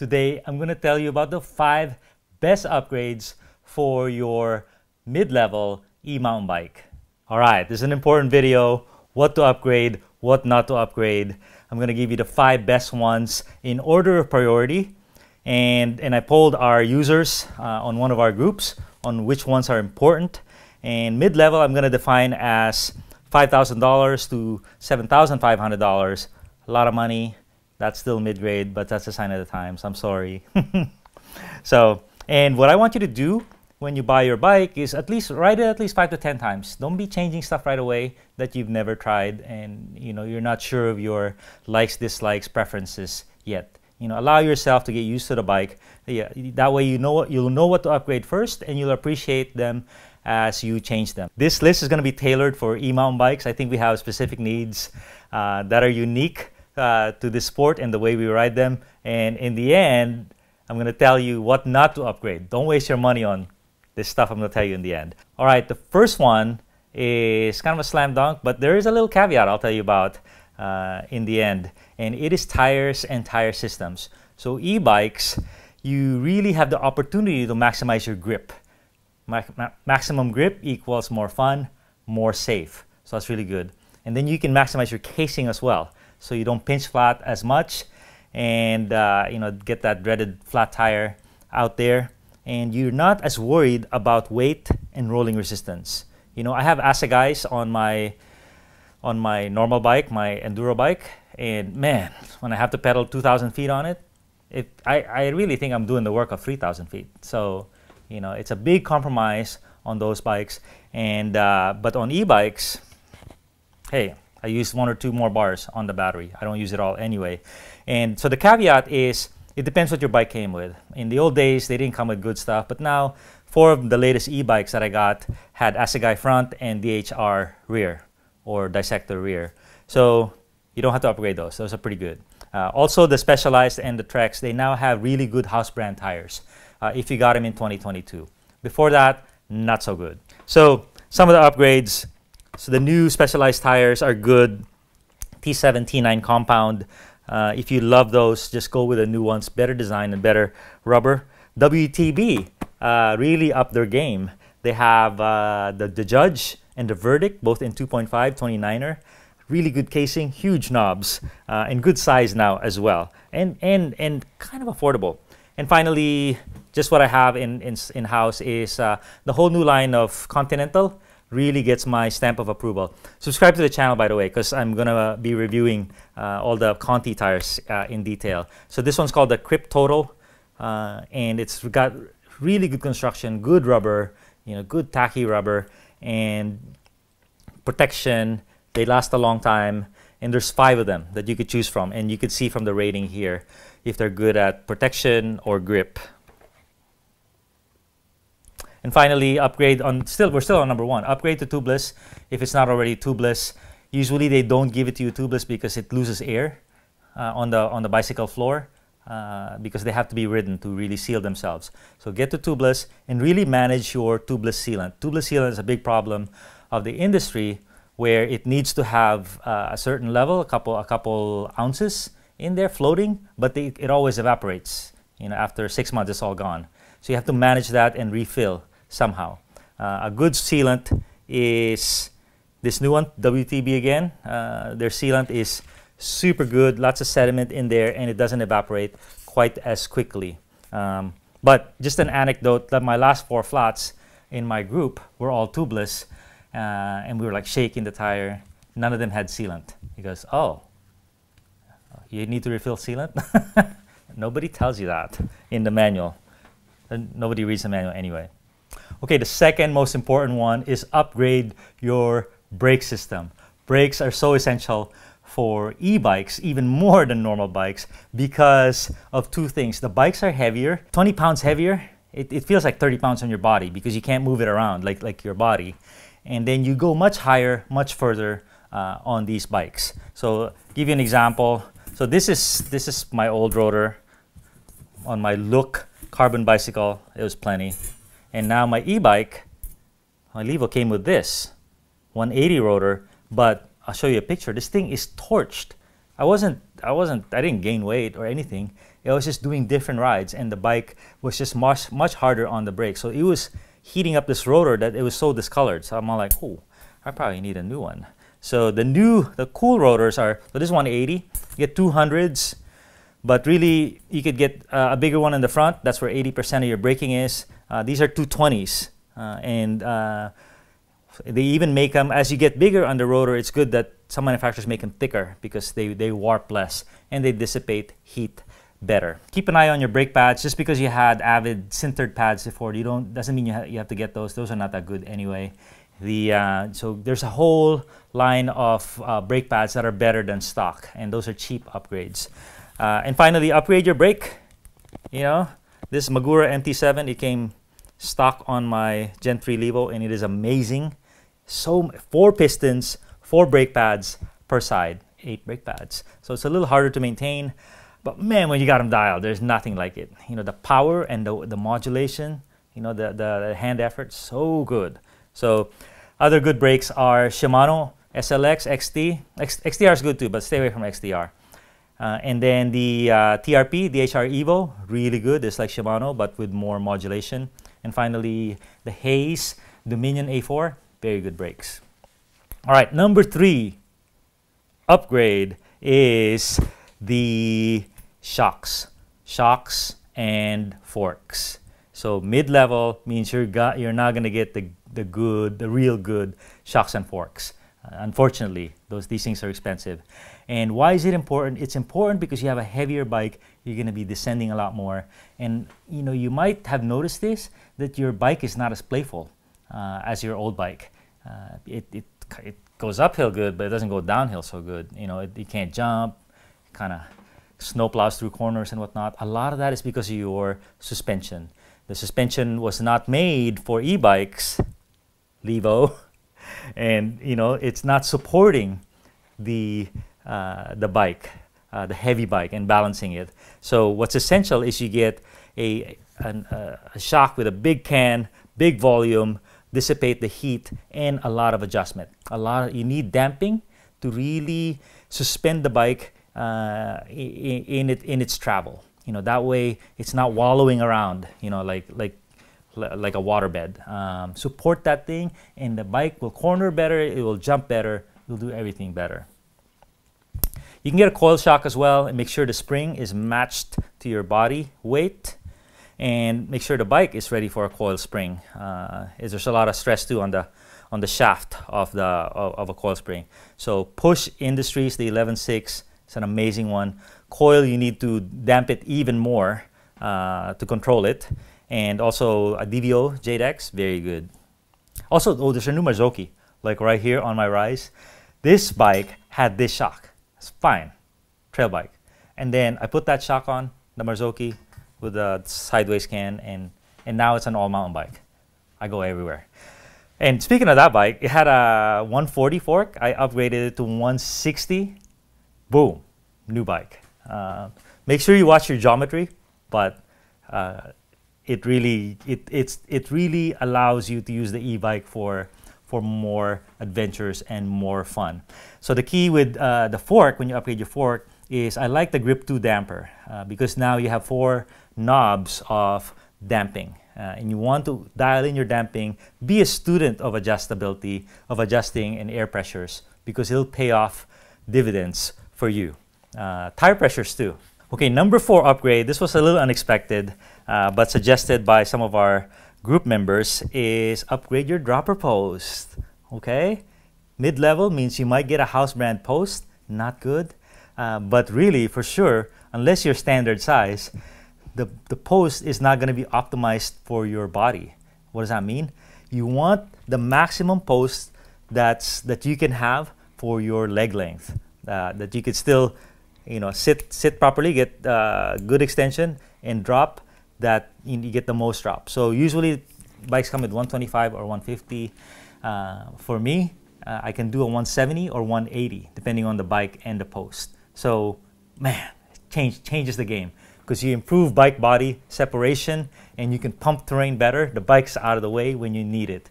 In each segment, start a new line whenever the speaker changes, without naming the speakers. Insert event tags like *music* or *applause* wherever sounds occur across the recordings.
Today, I'm going to tell you about the five best upgrades for your mid-level e-mountain bike. All right, this is an important video. What to upgrade, what not to upgrade. I'm going to give you the five best ones in order of priority. And, and I polled our users uh, on one of our groups on which ones are important. And mid-level, I'm going to define as $5,000 to $7,500. A lot of money. That's still mid-grade, but that's a sign of the times. I'm sorry. *laughs* so, and what I want you to do when you buy your bike is at least ride it at least five to 10 times. Don't be changing stuff right away that you've never tried and you know, you're not sure of your likes, dislikes, preferences yet. You know, allow yourself to get used to the bike. Yeah, that way you know what, you'll know what to upgrade first and you'll appreciate them as you change them. This list is going to be tailored for e-mountain bikes. I think we have specific needs uh, that are unique uh, to the sport and the way we ride them. And in the end, I'm going to tell you what not to upgrade. Don't waste your money on this stuff I'm going to tell you in the end. All right, the first one is kind of a slam dunk, but there is a little caveat I'll tell you about uh, in the end. And it is tires and tire systems. So e-bikes, you really have the opportunity to maximize your grip maximum grip equals more fun, more safe. So that's really good. And then you can maximize your casing as well. So you don't pinch flat as much and uh, you know get that dreaded flat tire out there. And you're not as worried about weight and rolling resistance. You know, I have Assegais on my on my normal bike, my enduro bike, and man, when I have to pedal 2,000 feet on it, it I, I really think I'm doing the work of 3,000 feet. So you know, it's a big compromise on those bikes. And uh, but on e-bikes, hey, I use one or two more bars on the battery. I don't use it all anyway. And so the caveat is it depends what your bike came with. In the old days, they didn't come with good stuff, but now four of the latest e-bikes that I got had Assegai front and DHR rear or dissector rear. So you don't have to upgrade those. Those are pretty good. Uh, also, the Specialized and the Treks, they now have really good house brand tires uh, if you got them in 2022. Before that, not so good. So some of the upgrades, so the new specialized tires are good. T7, T9 compound. Uh, if you love those, just go with the new ones. Better design and better rubber. WTB uh, really upped their game. They have uh, the, the Judge and the Verdict, both in 2.5, 29er. Really good casing, huge knobs, uh, and good size now as well. And, and, and kind of affordable. And finally, just what I have in, in, in house is uh, the whole new line of Continental really gets my stamp of approval. Subscribe to the channel, by the way, because I'm going to be reviewing uh, all the Conti tires uh, in detail. So this one's called the Kryptotal, uh, and it's got really good construction, good rubber, you know, good tacky rubber, and protection. They last a long time, and there's five of them that you could choose from, and you could see from the rating here if they're good at protection or grip. And finally, upgrade on still we're still on number one. Upgrade to tubeless if it's not already tubeless. Usually they don't give it to you tubeless because it loses air uh, on the on the bicycle floor uh, because they have to be ridden to really seal themselves. So get to tubeless and really manage your tubeless sealant. Tubeless sealant is a big problem of the industry where it needs to have uh, a certain level, a couple a couple ounces in there floating, but they, it always evaporates. You know, after six months, it's all gone. So you have to manage that and refill somehow. Uh, a good sealant is this new one, WTB again. Uh, their sealant is super good, lots of sediment in there, and it doesn't evaporate quite as quickly. Um, but just an anecdote that my last four flats in my group were all tubeless, uh, and we were like shaking the tire. None of them had sealant. He goes, Oh, you need to refill sealant? *laughs* Nobody tells you that in the manual. And Nobody reads the manual anyway. Okay, the second most important one is upgrade your brake system. Brakes are so essential for e-bikes, even more than normal bikes, because of two things. The bikes are heavier, 20 pounds heavier. It, it feels like 30 pounds on your body because you can't move it around like, like your body. And then you go much higher, much further uh, on these bikes. So give you an example. So this is, this is my old rotor on my Look carbon bicycle. It was plenty. And now my e-bike, my Levo came with this 180 rotor, but I'll show you a picture. This thing is torched. I wasn't, I wasn't, I didn't gain weight or anything. I was just doing different rides, and the bike was just much much harder on the brake. So it was heating up this rotor that it was so discolored. So I'm all like, oh, I probably need a new one. So the new, the cool rotors are, so this is 180, you get 200s, but really you could get uh, a bigger one in the front. That's where 80% of your braking is. Uh, these are 220s. Uh, and uh, they even make them, as you get bigger on the rotor, it's good that some manufacturers make them thicker because they, they warp less and they dissipate heat better. Keep an eye on your brake pads. Just because you had Avid sintered pads before, you don't doesn't mean you, ha you have to get those. Those are not that good anyway. The uh, so there's a whole line of uh, brake pads that are better than stock, and those are cheap upgrades. Uh, and finally, upgrade your brake. You know, this Magura MT7 it came stock on my Gen 3 Levo, and it is amazing. So four pistons, four brake pads per side, eight brake pads. So it's a little harder to maintain, but man, when you got them dialed, there's nothing like it. You know, the power and the, the modulation, you know, the, the, the hand effort, so good. So other good brakes are Shimano SLX XT. X, XTR is good too, but stay away from XTR. Uh, and then the uh, TRP, DHR Evo, really good. It's like Shimano, but with more modulation. And finally, the Hayes Dominion A4, very good brakes. All right, number three upgrade is the shocks, shocks and forks. So mid-level means you're got, you're not gonna get the the good, the real good shocks and forks. Uh, unfortunately, those these things are expensive. And why is it important? It's important because you have a heavier bike. You're gonna be descending a lot more, and you know you might have noticed this that your bike is not as playful uh, as your old bike. Uh, it, it it goes uphill good, but it doesn't go downhill so good. You know, it, it can't jump, kind of snowplows through corners and whatnot. A lot of that is because of your suspension. The suspension was not made for e-bikes, Levo, *laughs* and you know it's not supporting the the bike, uh, the heavy bike, and balancing it. So what's essential is you get a an, uh, a shock with a big can, big volume, dissipate the heat, and a lot of adjustment. A lot of, you need damping to really suspend the bike uh, in, in, it, in its travel. You know, that way it's not wallowing around, you know, like, like, like a waterbed. Um, support that thing and the bike will corner better, it will jump better, it will do everything better. You can get a coil shock as well and make sure the spring is matched to your body weight and make sure the bike is ready for a coil spring. Uh, there's a lot of stress too on the on the shaft of the of, of a coil spring. So Push Industries, the 11.6, it's an amazing one. Coil, you need to damp it even more uh, to control it. And also a DVO Jade X, very good. Also, oh, there's a new Marzocchi, like right here on my Rise. This bike had this shock. It's fine, trail bike. And then I put that shock on, the Marzocchi, with a sideways can, and, and now it's an all mountain bike. I go everywhere. And speaking of that bike, it had a 140 fork. I upgraded it to 160 boom, new bike. Uh, make sure you watch your geometry, but uh, it really it it's it really allows you to use the e-bike for for more adventures and more fun. So the key with uh, the fork when you upgrade your fork is I like the Grip 2 damper uh, because now you have four knobs of damping. Uh, and you want to dial in your damping, be a student of adjustability, of adjusting and air pressures because it'll pay off dividends for you. Uh, tire pressures too. Okay, number four upgrade. This was a little unexpected, uh, but suggested by some of our group members is upgrade your dropper post. Okay, mid-level means you might get a house brand post, not good, uh, but really for sure, unless you're standard size, the, the post is not going to be optimized for your body. What does that mean? You want the maximum post that's that you can have for your leg length uh, that you could still, you know, sit sit properly, get uh, good extension, and drop that you get the most drop. So usually bikes come with 125 or 150. Uh, for me, uh, I can do a 170 or 180 depending on the bike and the post. So man, change changes the game because you improve bike body separation and you can pump terrain better. The bike's out of the way when you need it.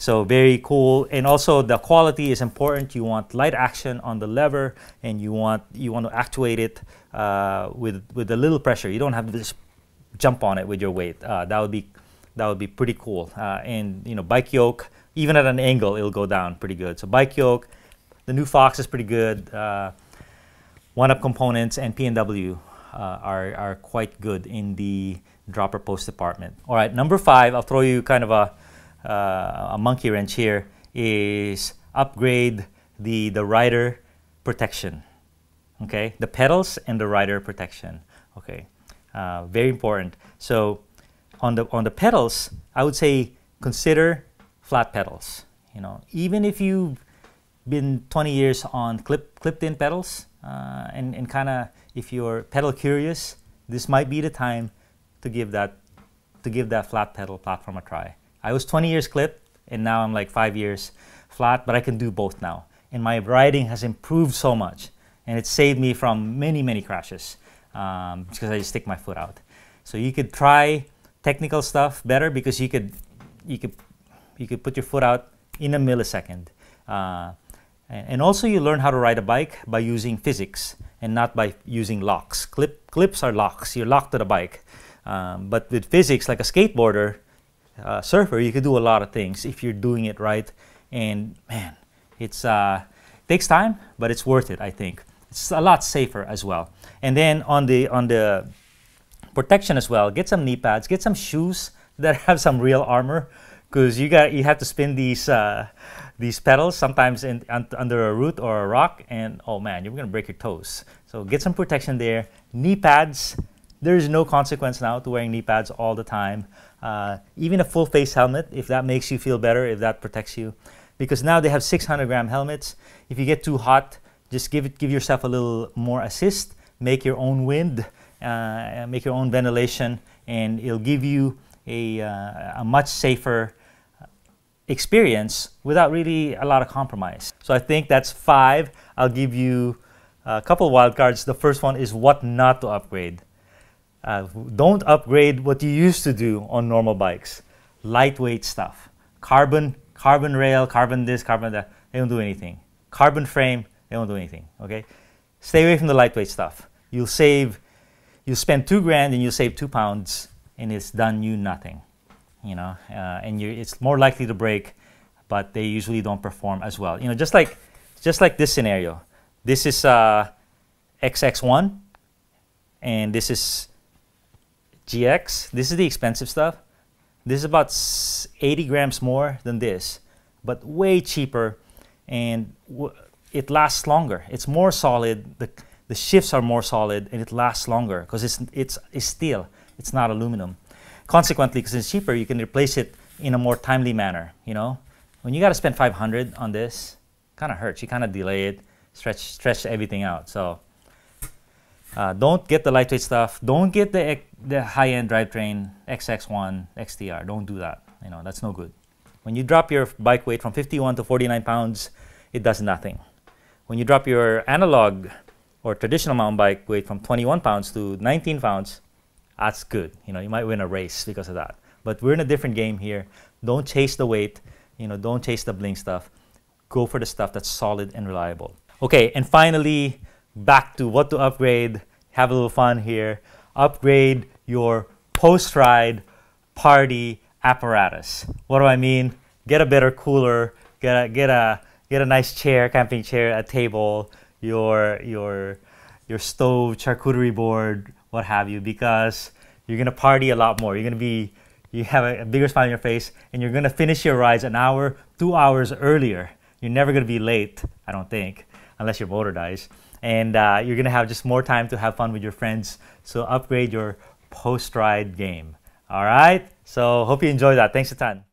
So very cool, and also the quality is important. You want light action on the lever, and you want you want to actuate it uh, with with a little pressure. You don't have just jump on it with your weight. Uh, that would be that would be pretty cool. Uh, and you know, bike yoke, even at an angle, it'll go down pretty good. So bike yoke, the new Fox is pretty good. Uh, One Up components and PNW uh, are are quite good in the dropper post department. All right, number five, I'll throw you kind of a uh, a monkey wrench here is upgrade the the rider protection. Okay, the pedals and the rider protection. Okay, uh, very important. So on the on the pedals, I would say consider flat pedals. You know, even if you've been 20 years on clip clipped in pedals, uh, and and kind of if you're pedal curious, this might be the time to give that to give that flat pedal platform a try. I was 20 years clipped, and now I'm like five years flat, but I can do both now. And my riding has improved so much, and it saved me from many many crashes um, because I just stick my foot out. So you could try technical stuff better because you could you could you could put your foot out in a millisecond. Uh, and also you learn how to ride a bike by using physics and not by using locks. Clip, clips are locks. You're locked to the bike. Um, but with physics, like a skateboarder, uh, surfer, you can do a lot of things if you're doing it right. And man, it's uh, takes time, but it's worth it. I think it's a lot safer as well. And then on the on the protection as well, get some knee pads, get some shoes that *laughs* have some real armor, because you got you have to spin these uh, these pedals sometimes in, under a root or a rock, and oh man, you're gonna break your toes. So get some protection there. Knee pads. There's no consequence now to wearing knee pads all the time. Uh, even a full face helmet, if that makes you feel better, if that protects you, because now they have 600 gram helmets. If you get too hot, just give it, give yourself a little more assist. Make your own wind, uh, make your own ventilation, and it'll give you a, uh, a much safer experience without really a lot of compromise. So I think that's five. I'll give you a couple wildcards. The first one is what not to upgrade. Uh, don't upgrade what you used to do on normal bikes. Lightweight stuff. Carbon, carbon rail, carbon this, carbon that. They don't do anything. Carbon frame, they don't do anything. Okay? Stay away from the lightweight stuff. You'll save, you'll spend two grand and you'll save two pounds and it's done you nothing you know, uh, and you, it's more likely to break, but they usually don't perform as well. You know, just like just like this scenario, this is uh, XX1, and this is GX. This is the expensive stuff. This is about 80 grams more than this, but way cheaper, and it lasts longer. It's more solid. The the shifts are more solid, and it lasts longer because it's it's it's steel. It's not aluminum. Consequently, because it's cheaper, you can replace it in a more timely manner. You know, when you got to spend 500 on this, kind of hurts. You kind of delay it, stretch stretch everything out. So uh, don't get the lightweight stuff. Don't get the the high end drivetrain XX1 XTR. Don't do that. You know that's no good. When you drop your bike weight from 51 to 49 pounds, it does nothing. When you drop your analog or traditional mountain bike weight from 21 pounds to 19 pounds, that's good. You know, you might win a race because of that. But we're in a different game here. Don't chase the weight. You know, don't chase the bling stuff. Go for the stuff that's solid and reliable. Okay, and finally, back to what to upgrade. Have a little fun here. Upgrade your post-ride party apparatus. What do I mean? Get a better cooler. Get a get a get a nice chair, camping chair, a table, your your your stove, charcuterie board, what have you, because you're gonna party a lot more. You're gonna be, you have a, bigger smile on your face, and you're gonna finish your rides an hour, two hours earlier. You're never gonna be late, I don't think, unless your motor dies. And uh, you're gonna have just more time to have fun with your friends. So upgrade your post-ride game. All right. So hope you enjoy that. Thanks a ton.